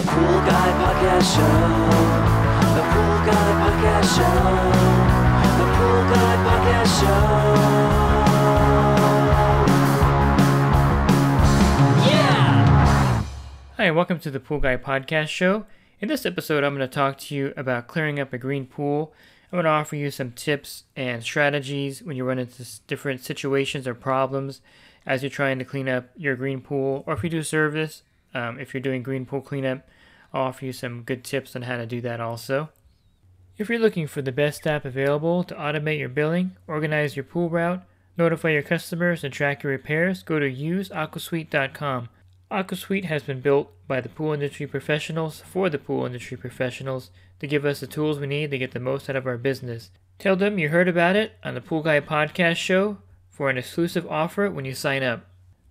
The Pool Guy Podcast Show. The Pool Guy Podcast Show. The Pool Guy Podcast Show. Yeah! Hi, welcome to the Pool Guy Podcast Show. In this episode, I'm going to talk to you about clearing up a green pool. I'm going to offer you some tips and strategies when you run into different situations or problems as you're trying to clean up your green pool, or if you do service, um, if you're doing green pool cleanup, I'll offer you some good tips on how to do that also. If you're looking for the best app available to automate your billing, organize your pool route, notify your customers, and track your repairs, go to useaquasuite.com. AquaSuite has been built by the pool industry professionals for the pool industry professionals to give us the tools we need to get the most out of our business. Tell them you heard about it on the Pool Guy podcast show for an exclusive offer when you sign up.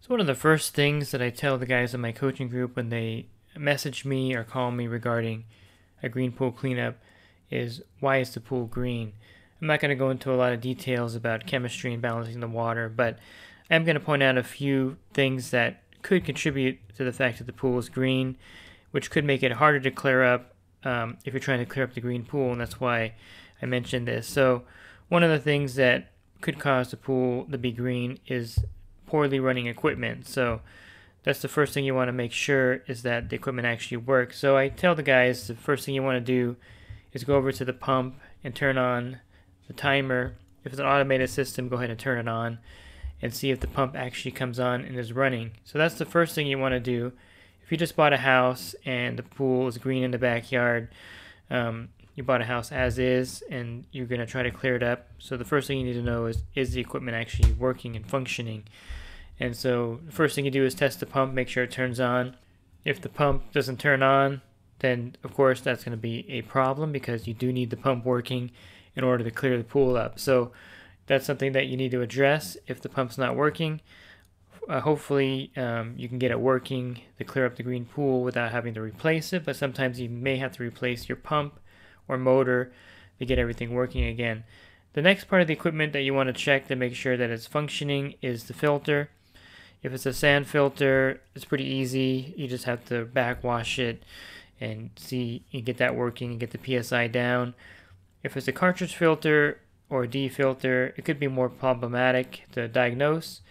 So, one of the first things that I tell the guys in my coaching group when they message me or call me regarding a green pool cleanup is why is the pool green? I'm not going to go into a lot of details about chemistry and balancing the water, but I'm going to point out a few things that could contribute to the fact that the pool is green, which could make it harder to clear up um, if you're trying to clear up the green pool, and that's why I mentioned this. So, one of the things that could cause the pool to be green is poorly running equipment. So, that's the first thing you want to make sure is that the equipment actually works. So, I tell the guys the first thing you want to do is go over to the pump and turn on the timer. If it's an automated system, go ahead and turn it on and see if the pump actually comes on and is running. So that's the first thing you want to do. If you just bought a house and the pool is green in the backyard, um, you bought a house as is and you're going to try to clear it up. So the first thing you need to know is is the equipment actually working and functioning? And so the first thing you do is test the pump, make sure it turns on. If the pump doesn't turn on, then of course that's going to be a problem because you do need the pump working in order to clear the pool up. So that's something that you need to address if the pump's not working. Uh, hopefully, um, you can get it working to clear up the green pool without having to replace it, but sometimes you may have to replace your pump or motor to get everything working again. The next part of the equipment that you want to check to make sure that it's functioning is the filter. If it's a sand filter, it's pretty easy. You just have to backwash it and see you get that working and get the PSI down. If it's a cartridge filter, or D filter, it could be more problematic to diagnose.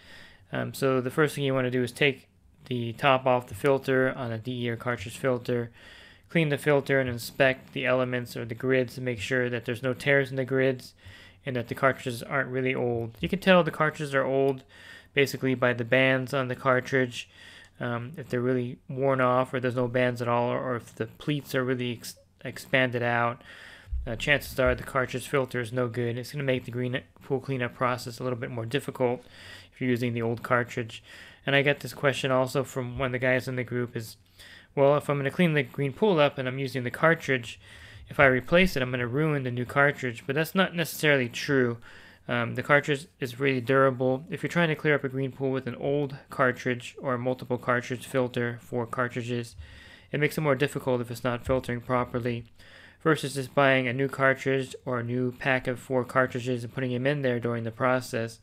Um, so the first thing you want to do is take the top off the filter on a DE or cartridge filter, clean the filter and inspect the elements or the grids to make sure that there's no tears in the grids and that the cartridges aren't really old. You can tell the cartridges are old basically by the bands on the cartridge. Um, if they're really worn off or there's no bands at all or if the pleats are really ex- expanded out uh, chances are the cartridge filter is no good. It's going to make the green pool cleanup process a little bit more difficult if you're using the old cartridge. And I get this question also from one of the guys in the group is, well, if I'm going to clean the green pool up and I'm using the cartridge, if I replace it, I'm going to ruin the new cartridge. But that's not necessarily true. Um, the cartridge is really durable. If you're trying to clear up a green pool with an old cartridge or a multiple cartridge filter for cartridges, it makes it more difficult if it's not filtering properly versus just buying a new cartridge or a new pack of four cartridges and putting them in there during the process.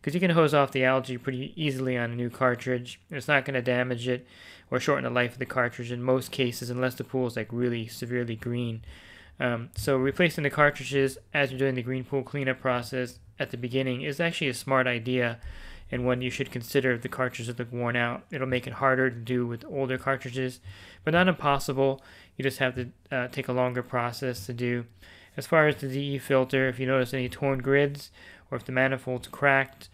Because you can hose off the algae pretty easily on a new cartridge. It's not going to damage it or shorten the life of the cartridge in most cases, unless the pool is like really severely green. Um, so replacing the cartridges as you're doing the green pool cleanup process at the beginning is actually a smart idea and one you should consider if the cartridges look worn out. It'll make it harder to do with older cartridges, but not impossible. You just have to uh, take a longer process to do. As far as the DE filter, if you notice any torn grids or if the manifold's cracked,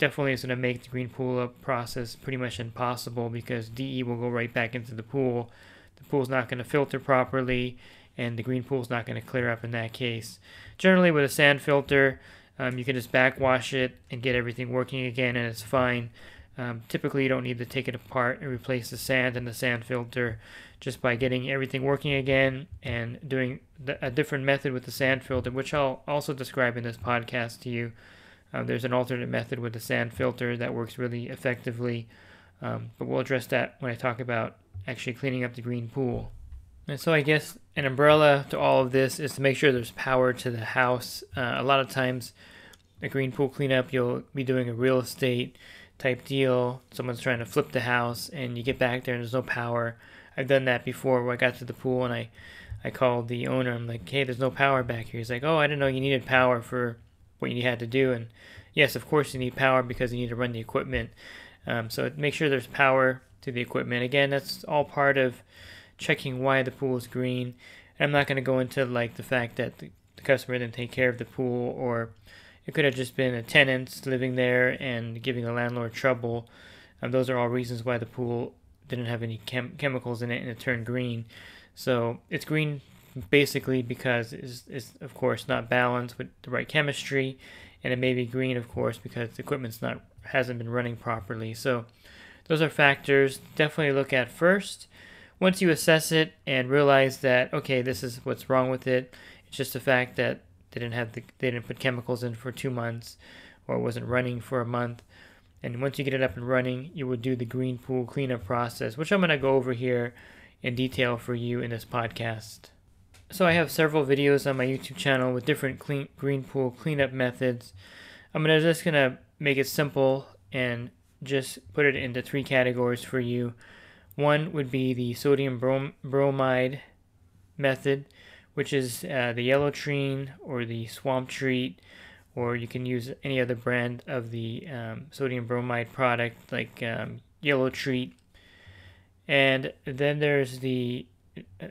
definitely it's going to make the green pool up process pretty much impossible because DE will go right back into the pool. The pool's not going to filter properly, and the green pool's not going to clear up in that case. Generally, with a sand filter, um, you can just backwash it and get everything working again, and it's fine. Um, typically, you don't need to take it apart and replace the sand and the sand filter just by getting everything working again and doing the, a different method with the sand filter, which I'll also describe in this podcast to you. Uh, there's an alternate method with a sand filter that works really effectively, um, but we'll address that when I talk about actually cleaning up the green pool. And so I guess an umbrella to all of this is to make sure there's power to the house. Uh, a lot of times, a green pool cleanup, you'll be doing a real estate type deal. Someone's trying to flip the house and you get back there and there's no power. I've done that before where I got to the pool and I, I called the owner. I'm like, hey, there's no power back here. He's like, oh, I didn't know you needed power for what you had to do. And yes, of course you need power because you need to run the equipment. Um, so make sure there's power to the equipment. Again, that's all part of checking why the pool is green. I'm not going to go into like the fact that the, the customer didn't take care of the pool or it could have just been a tenant living there and giving the landlord trouble. Um, those are all reasons why the pool didn't have any chem- chemicals in it and it turned green. So it's green basically because it's, it's of course not balanced with the right chemistry, and it may be green of course because the equipment's not hasn't been running properly. So those are factors definitely look at first. Once you assess it and realize that okay, this is what's wrong with it, it's just the fact that they didn't have the they didn't put chemicals in for two months or it wasn't running for a month. And once you get it up and running, you would do the green pool cleanup process, which I'm going to go over here in detail for you in this podcast. So I have several videos on my YouTube channel with different clean, green pool cleanup methods. I'm gonna just gonna make it simple and just put it into three categories for you. One would be the sodium brom- bromide method, which is uh, the yellow treen or the swamp treat, or you can use any other brand of the um, sodium bromide product like um, yellow treat. And then there's the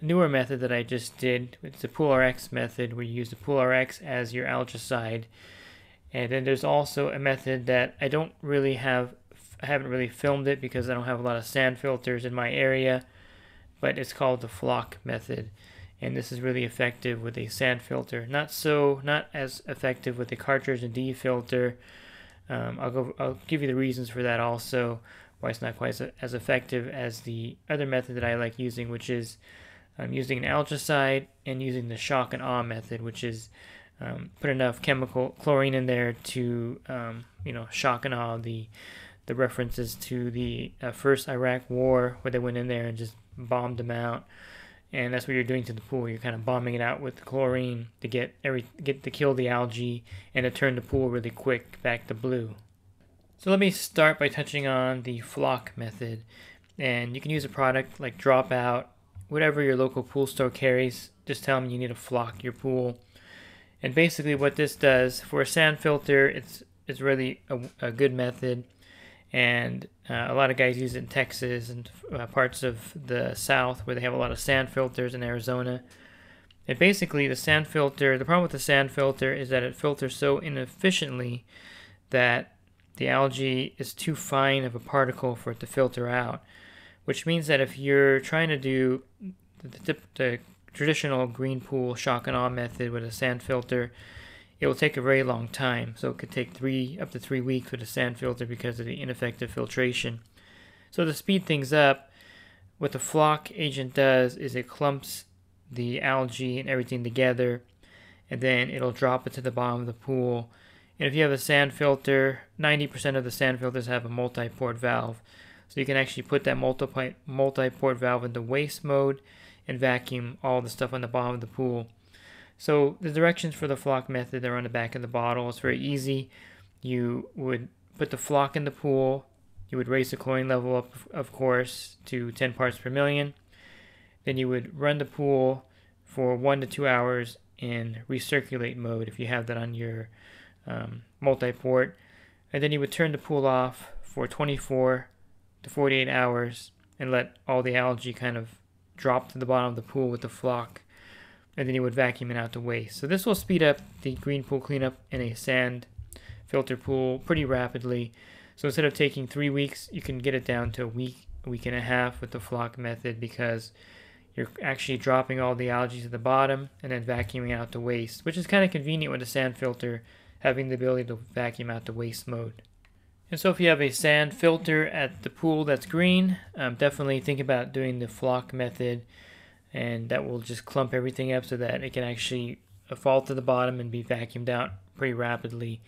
newer method that I just did. It's the PoolRx method where you use the PoolRx as your algicide. And then there's also a method that I don't really have, I haven't really filmed it because I don't have a lot of sand filters in my area, but it's called the flock method. And this is really effective with a sand filter. Not so, not as effective with a cartridge and D filter. Um, I'll go, I'll give you the reasons for that also why it's not quite as as effective as the other method that I like using, which is um, using an algicide and using the shock and awe method, which is um, put enough chemical chlorine in there to um, you know shock and awe the the references to the uh, first Iraq War where they went in there and just bombed them out. And that's what you're doing to the pool. You're kind of bombing it out with chlorine to get every get to kill the algae and to turn the pool really quick back to blue. So let me start by touching on the flock method. And you can use a product like Dropout, whatever your local pool store carries. Just tell them you need to flock your pool. And basically, what this does for a sand filter, it's it's really a, a good method. And uh, a lot of guys use it in Texas and uh, parts of the South where they have a lot of sand filters in Arizona. And basically, the sand filter, the problem with the sand filter is that it filters so inefficiently that the algae is too fine of a particle for it to filter out, which means that if you're trying to do the, the traditional green pool shock and awe method with a sand filter, it will take a very long time. So it could take three up to three weeks with a sand filter because of the ineffective filtration. So to speed things up, what the flock agent does is it clumps the algae and everything together, and then it'll drop it to the bottom of the pool and if you have a sand filter, 90% of the sand filters have a multi-port valve. So you can actually put that multi multi-port valve into waste mode and vacuum all the stuff on the bottom of the pool. So the directions for the flock method are on the back of the bottle. It's very easy. You would put the flock in the pool. You would raise the chlorine level up, of course, to 10 parts per million. Then you would run the pool for one to two hours in recirculate mode if you have that on your um, multi-port, and then you would turn the pool off for 24 to 48 hours and let all the algae kind of drop to the bottom of the pool with the flock, and then you would vacuum it out to waste. So this will speed up the green pool cleanup in a sand filter pool pretty rapidly. So instead of taking three weeks, you can get it down to a week, a week and a half with the flock method because you're actually dropping all the algae to the bottom and then vacuuming out the waste, which is kind of convenient with a sand filter having the ability to vacuum out the waste mode. And so if you have a sand filter at the pool that's green, um, definitely think about doing the flock method and that will just clump everything up so that it can actually uh, fall to the bottom and be vacuumed out pretty rapidly.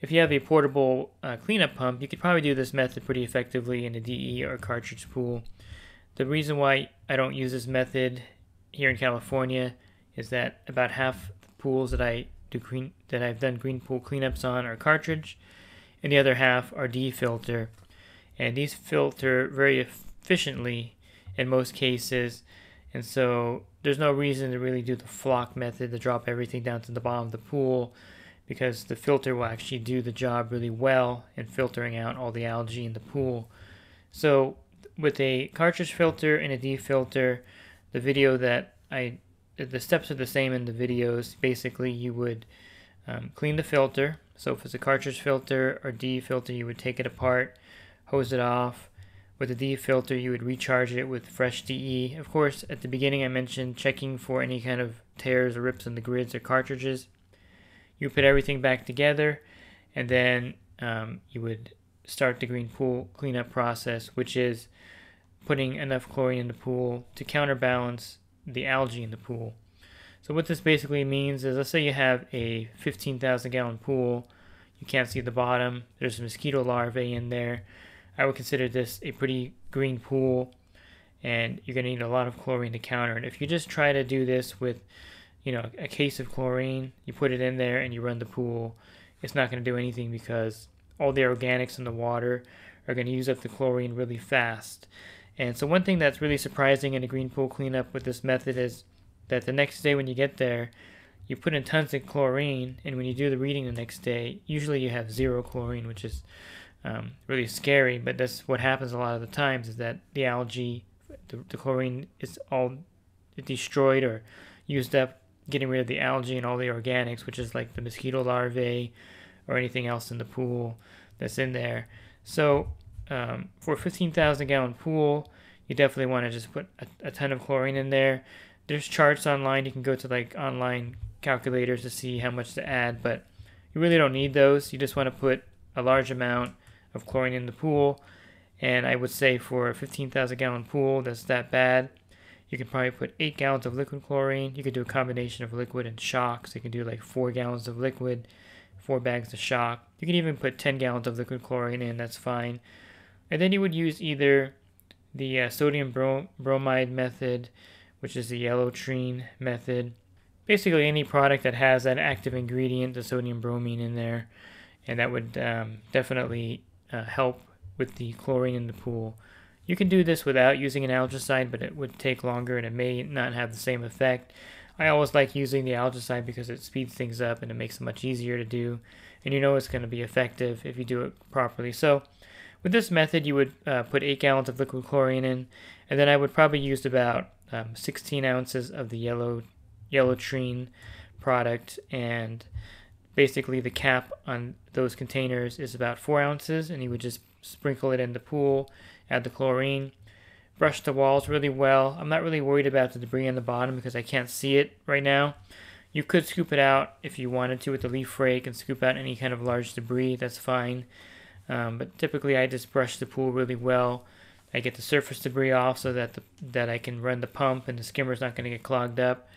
If you have a portable uh, cleanup pump, you could probably do this method pretty effectively in a DE or cartridge pool. The reason why I don't use this method here in California is that about half the pools that I do green that I've done green pool cleanups on are cartridge, and the other half are D-filter. And these filter very efficiently in most cases, and so there's no reason to really do the flock method to drop everything down to the bottom of the pool because the filter will actually do the job really well in filtering out all the algae in the pool. So with a cartridge filter and a D-filter, the video that I the steps are the same in the videos. Basically, you would um, clean the filter. So if it's a cartridge filter or D filter, you would take it apart, hose it off. With the D filter, you would recharge it with fresh DE. Of course, at the beginning I mentioned checking for any kind of tears or rips in the grids or cartridges. You put everything back together, and then um, you would start the green pool cleanup process, which is putting enough chlorine in the pool to counterbalance the algae in the pool. So what this basically means is, let's say you have a 15,000 gallon pool, you can't see the bottom, there's mosquito larvae in there. I would consider this a pretty green pool, and you're going to need a lot of chlorine to counter it. If you just try to do this with, you know, a case of chlorine, you put it in there and you run the pool, it's not going to do anything because all the organics in the water are going to use up the chlorine really fast. And so one thing that's really surprising in a green pool cleanup with this method is that the next day when you get there, you put in tons of chlorine, and when you do the reading the next day, usually you have zero chlorine, which is um, really scary. But that's what happens a lot of the times is that the algae, the, the chlorine is all destroyed or used up, getting rid of the algae and all the organics, which is like the mosquito larvae or anything else in the pool that's in there. So um, for a 15,000 gallon pool, you definitely want to just put a, a, ton of chlorine in there. There's charts online. You can go to like online calculators to see how much to add, but you really don't need those. You just want to put a large amount of chlorine in the pool. And I would say for a 15,000 gallon pool that's that bad, you can probably put 8 gallons of liquid chlorine. You could do a combination of liquid and shock. So you can do like 4 gallons of liquid, 4 bags of shock. You can even put 10 gallons of liquid chlorine in, that's fine. And then you would use either the uh, sodium brom- bromide method, which is the yellow trine method. Basically, any product that has that active ingredient, the sodium bromine, in there, and that would um, definitely uh, help with the chlorine in the pool. You can do this without using an algicide, but it would take longer and it may not have the same effect. I always like using the algicide because it speeds things up and it makes it much easier to do, and you know it's going to be effective if you do it properly. So, with this method, you would uh, put 8 gallons of liquid chlorine in, and then I would probably use about um, 16 ounces of the yellow yellow trine product, and basically the cap on those containers is about 4 ounces, and you would just sprinkle it in the pool, add the chlorine, brush the walls really well. I'm not really worried about the debris on the bottom because I can't see it right now. You could scoop it out if you wanted to with the leaf rake and scoop out any kind of large debris, that's fine. Um, but typically I just brush the pool really well. I get the surface debris off so that the, that I can run the pump and the skimmer's not going to get clogged up.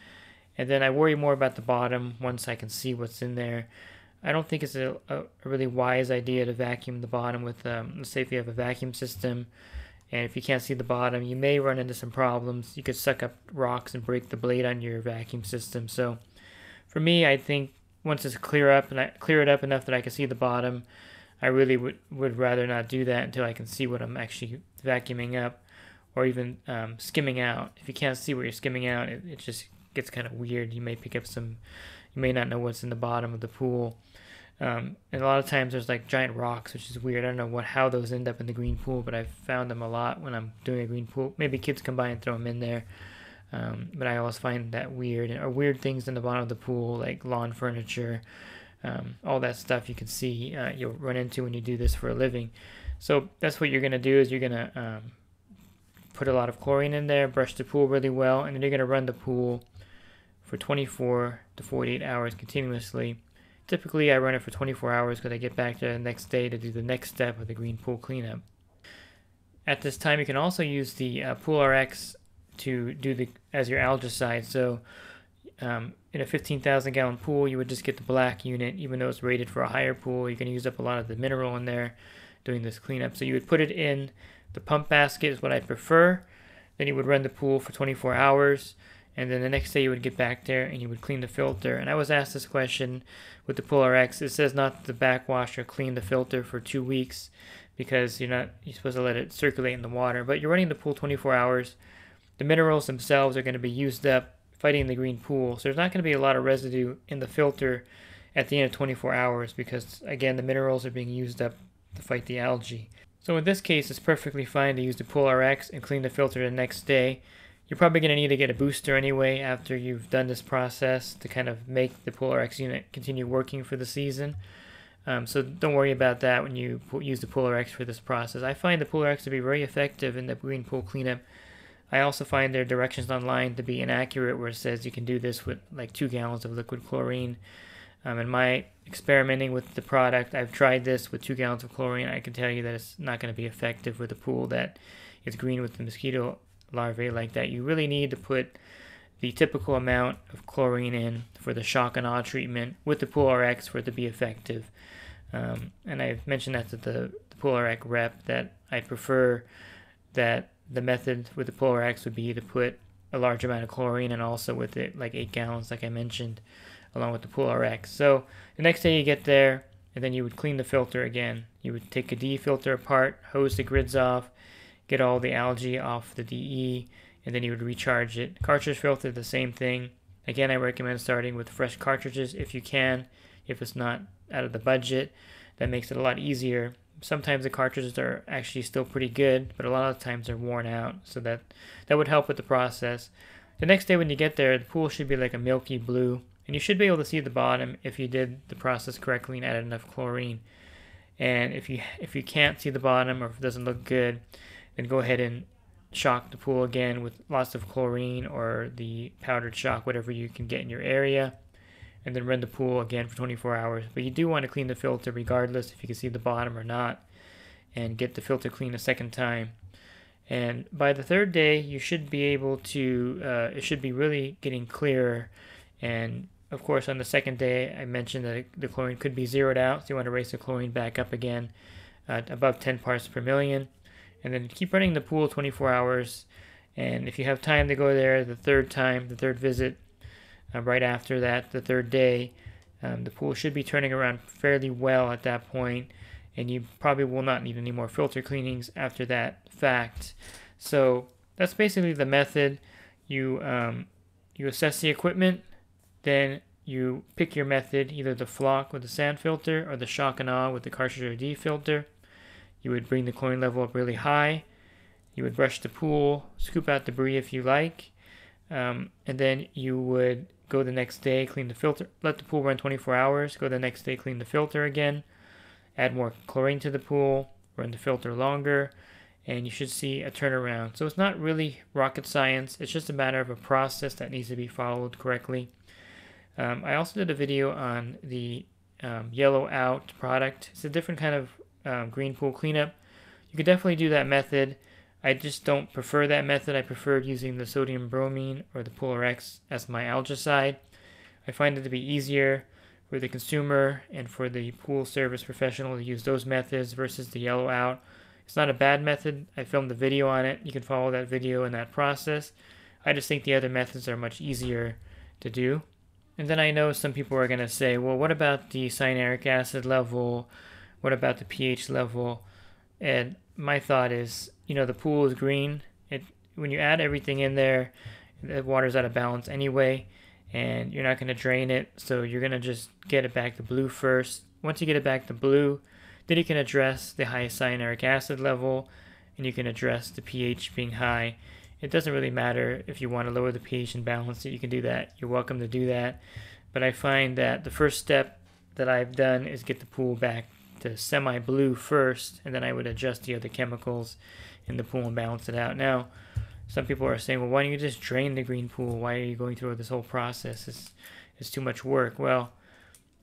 And then I worry more about the bottom once I can see what's in there. I don't think it's a, a, really wise idea to vacuum the bottom with, um, let's say if you have a vacuum system and if you can't see the bottom, you may run into some problems. You could suck up rocks and break the blade on your vacuum system. So for me, I think once it's clear up and I clear it up enough that I can see the bottom, I really would, would rather not do that until I can see what I'm actually vacuuming up or even um, skimming out. If you can't see what you're skimming out, it, it just gets kind of weird. You may pick up some, you may not know what's in the bottom of the pool. Um, and a lot of times there's like giant rocks, which is weird. I don't know what how those end up in the green pool, but I've found them a lot when I'm doing a green pool. Maybe kids come by and throw them in there. Um, but I always find that weird. Or weird things in the bottom of the pool, like lawn furniture, um, all that stuff you can see uh, you'll run into when you do this for a living. So that's what you're going to do is you're going to um, put a lot of chlorine in there, brush the pool really well, and then you're going to run the pool for 24 to 48 hours continuously. Typically, I run it for 24 hours because I get back there the next day to do the next step of the green pool cleanup. At this time, you can also use the uh, Pool RX to do the as your algicide. So um, in a 15,000 gallon pool, you would just get the black unit, even though it's rated for a higher pool. You're going to use up a lot of the mineral in there doing this cleanup. So you would put it in the pump basket, is what I prefer. Then you would run the pool for 24 hours. and then the next day you would get back there and you would clean the filter. And I was asked this question with the Pool RX. It says not to backwash or clean the filter for two weeks because you're not you're supposed to let it circulate in the water. But you're running the pool 24 hours. The minerals themselves are going to be used up fighting the green pool, so there's not going to be a lot of residue in the filter at the end of 24 hours because again the minerals are being used up to fight the algae. So in this case, it's perfectly fine to use the Pool RX and clean the filter the next day. You're probably going to need to get a booster anyway after you've done this process to kind of make the Pool RX unit continue working for the season. Um, so don't worry about that when you use the Pool RX for this process. I find the Pool RX to be very effective in the green pool cleanup. I also find their directions online to be inaccurate where it says you can do this with like two gallons of liquid chlorine. Um, in my experimenting with the product, I've tried this with two gallons of chlorine. I can tell you that it's not going to be effective with a pool that is green with the mosquito larvae like that. You really need to put the typical amount of chlorine in for the shock and awe treatment with the Pool RX for it to be effective. Um, and I've mentioned that to the, the Pool RX rep that I prefer that the method with the Pool RX would be to put a large amount of chlorine and also with it like eight gallons, like I mentioned along with the Pool RX. So the next day you get there, and then you would clean the filter again. You would take a DE filter apart, hose the grids off, get all the algae off the DE, and then you would recharge it. Cartridge filter, the same thing. Again, I recommend starting with fresh cartridges if you can, if it's not out of the budget. That makes it a lot easier. Sometimes the cartridges are actually still pretty good, but a lot of times they're worn out, so that that would help with the process. The next day when you get there, the pool should be like a milky blue and you should be able to see the bottom if you did the process correctly and added enough chlorine. And if you if you can't see the bottom or if it doesn't look good, then go ahead and shock the pool again with lots of chlorine or the powdered shock, whatever you can get in your area. And then run the pool again for 24 hours. But you do want to clean the filter regardless if you can see the bottom or not. And get the filter clean a second time. And by the third day, you should be able to, uh, it should be really getting clearer and of course, on the second day, I mentioned that the chlorine could be zeroed out, so you want to raise the chlorine back up again at above 10 parts per million. And then keep running the pool 24 hours. And if you have time to go there the third time, the third visit, uh, right after that, the third day, um, the pool should be turning around fairly well at that point, and you probably will not need any more filter cleanings after that fact. So that's basically the method. You um, you assess the equipment, then you pick your method, either the flock with the sand filter or the shock and awe with the cartridge or DE filter. You would bring the chlorine level up really high. You would brush the pool, scoop out debris if you like, um, and then you would go the next day, clean the filter, let the pool run 24 hours, go the next day, clean the filter again, add more chlorine to the pool, run the filter longer, and you should see a turnaround. So it's not really rocket science, it's just a matter of a process that needs to be followed correctly. Um, I also did a video on the um, yellow out product. It's a different kind of um, green pool cleanup. You could definitely do that method. I just don't prefer that method. I prefer using the sodium bromine or the Pool RX as my algicide. I find it to be easier for the consumer and for the pool service professional to use those methods versus the yellow out. It's not a bad method. I filmed a video on it. You can follow that video and that process. I just think the other methods are much easier to do. And then I know some people are going to say, well, what about the cyanuric acid level? What about the pH level? And my thought is, you know, the pool is green. It when you add everything in there, the water's out of balance anyway, and you're not going to drain it. So you're going to just get it back to blue first. Once you get it back to blue, then you can address the high cyanuric acid level, and you can address the pH being high it doesn't really matter if you want to lower the pH and balance it, you can do that. You're welcome to do that. But I find that the first step that I've done is get the pool back to semi blue first, and then I would adjust the other chemicals in the pool and balance it out. Now, some people are saying, well, why don't you just drain the green pool? Why are you going through this whole process? It's, it's too much work. Well,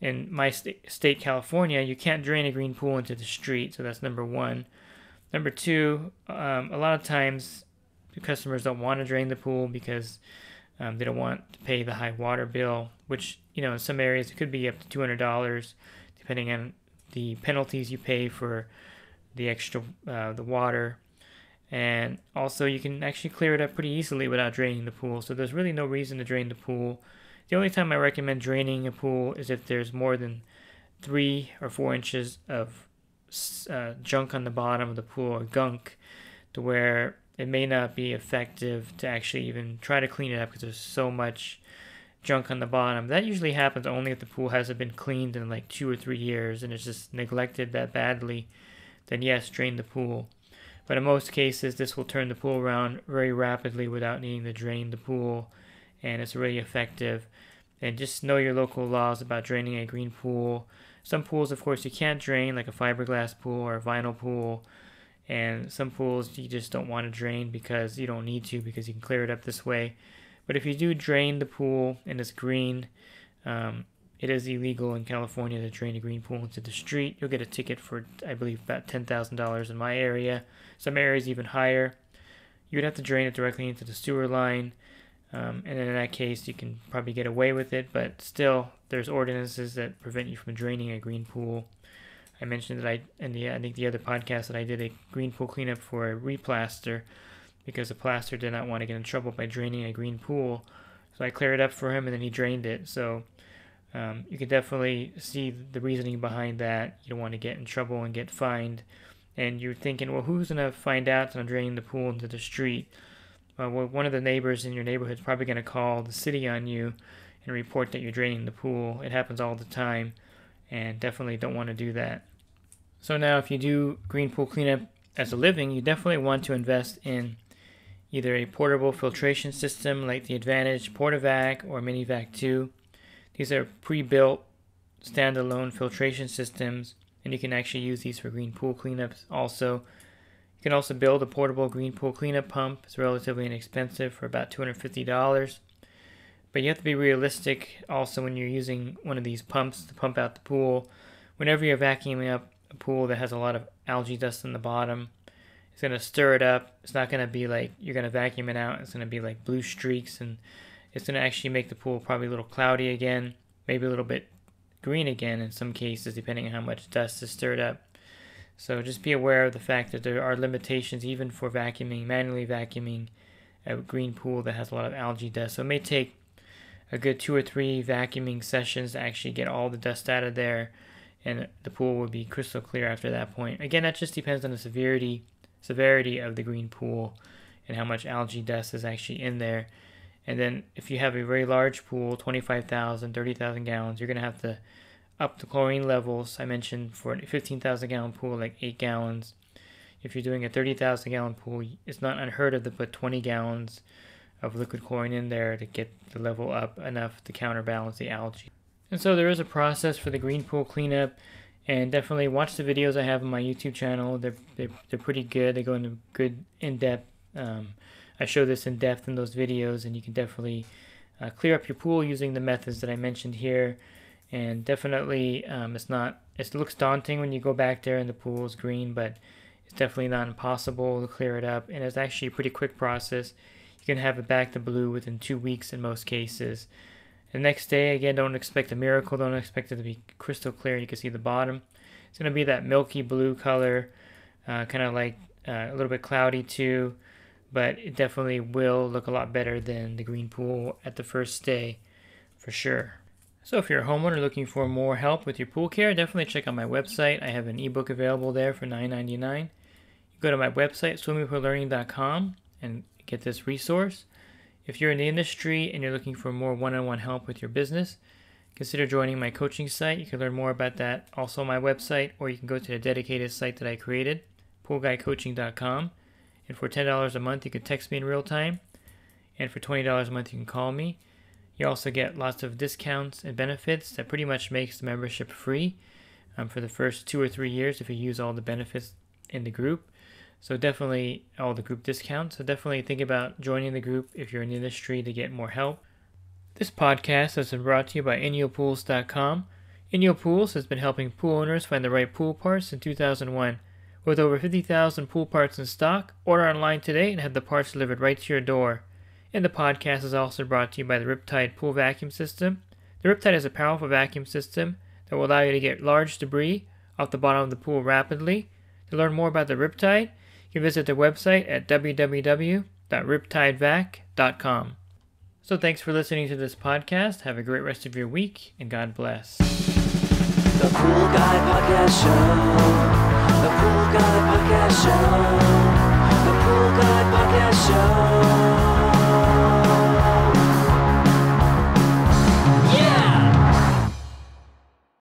in my st- state, California, you can't drain a green pool into the street, so that's number one. Number two, um, a lot of times customers don't want to drain the pool because um, they don't want to pay the high water bill, which you know in some areas it could be up to two hundred dollars, depending on the penalties you pay for the extra uh, the water. And also, you can actually clear it up pretty easily without draining the pool. So there's really no reason to drain the pool. The only time I recommend draining a pool is if there's more than three or four inches of uh, junk on the bottom of the pool or gunk to where it may not be effective to actually even try to clean it up because there's so much junk on the bottom. That usually happens only if the pool hasn't been cleaned in like two or three years and it's just neglected that badly. Then yes, drain the pool. But in most cases, this will turn the pool around very rapidly without needing to drain the pool, and it's really effective. And just know your local laws about draining a green pool. Some pools, of course, you can't drain, like a fiberglass pool or a vinyl pool. And some pools you just don't want to drain because you don't need to because you can clear it up this way. But if you do drain the pool and it's green, um, it is illegal in California to drain a green pool into the street. You'll get a ticket for, I believe, about $10,000 in my area. Some areas even higher. You would have to drain it directly into the sewer line. Um, and in that case, you can probably get away with it, but still, there's ordinances that prevent you from draining a green pool. I mentioned that I, in the, I think the other podcast, that I did a green pool cleanup for a replaster because the plaster did not want to get in trouble by draining a green pool. So I cleared it up for him and then he drained it. So um, you can definitely see the reasoning behind that. You don't want to get in trouble and get fined. And you're thinking, well, who's going to find out that I'm draining the pool into the street? well, one of the neighbors in your neighborhood is probably going to call the city on you and report that you're draining the pool. It happens all the time, and definitely don't want to do that. So now, if you do green pool cleanup as a living, you definitely want to invest in either a portable filtration system like the Advantage PortaVac or MiniVac 2. These are pre-built standalone filtration systems, and you can actually use these for green pool cleanups also. You can also build a portable green pool cleanup pump. It's relatively inexpensive for about $250. But you have to be realistic also when you're using one of these pumps to pump out the pool. Whenever you're vacuuming up a pool that has a lot of algae dust in the bottom, it's to stir it up. It's not going to be like you're going to vacuum it out. It's going to be like blue streaks and it's going to actually make the pool probably a little cloudy again, maybe a little bit green again in some cases, depending on how much dust is stirred up. So just be aware of the fact that there are limitations even for vacuuming, manually vacuuming a green pool that has a lot of algae dust. So it may take a good two or three vacuuming sessions to actually get all the dust out of there and the pool will be crystal clear after that point. Again, that just depends on the severity severity of the green pool and how much algae dust is actually in there. And then if you have a very large pool, 25,000, 30,000 gallons, you're going to have to up the chlorine levels. I mentioned for a 15,000 gallon pool, like 8 gallons. If you're doing a 30,000 gallon pool, it's not unheard of to put 20 gallons of liquid chlorine in there to get the level up enough to counterbalance the algae. And so there is a process for the green pool cleanup, and definitely watch the videos I have on my YouTube channel. They're they're, they're pretty good. They go into good in depth. Um, I show this in depth in those videos, and you can definitely uh, clear up your pool using the methods that I mentioned here. And definitely, um, it's not. It looks daunting when you go back there and the pool is green, but it's definitely not impossible to clear it up. And it's actually a pretty quick process. You can have it back to blue within two weeks in most cases. The next day, again, don't expect a miracle. Don't expect it to be crystal clear. You can see the bottom. It's going to be that milky blue color, uh, kind of like uh, a little bit cloudy too, but it definitely will look a lot better than the green pool at the first day for sure. So if you're a homeowner looking for more help with your pool care, definitely check out my website. I have an ebook available there for $9.99. You go to my website, swimmingpoollearning.com, and get this resource. If you're in the industry and you're looking for more one on one help with your business, consider joining my coaching site. You can learn more about that also on my website, or you can go to the dedicated site that I created, poolguycoaching.com. And for $10 a month, you can text me in real time. And for $20 a month, you can call me. You also get lots of discounts and benefits that pretty much makes the membership free um, for the first two or three years if you use all the benefits in the group. So definitely all the group discounts. So definitely think about joining the group if you're in the industry to get more help. This podcast has been brought to you by InyoPools.com. Inyo Pools has been helping pool owners find the right pool parts since 2001. With over 50,000 pool parts in stock, order online today and have the parts delivered right to your door. And the podcast is also brought to you by the Riptide Pool Vacuum System. The Riptide is a powerful vacuum system that will allow you to get large debris off the bottom of the pool rapidly. To learn more about the Riptide, can visit their website at www.riptidevac.com. So thanks for listening to this podcast. Have a great rest of your week, and God bless. The Pool Guy Podcast Show. The Pool Guy Podcast Show. The Pool Guy Podcast Show.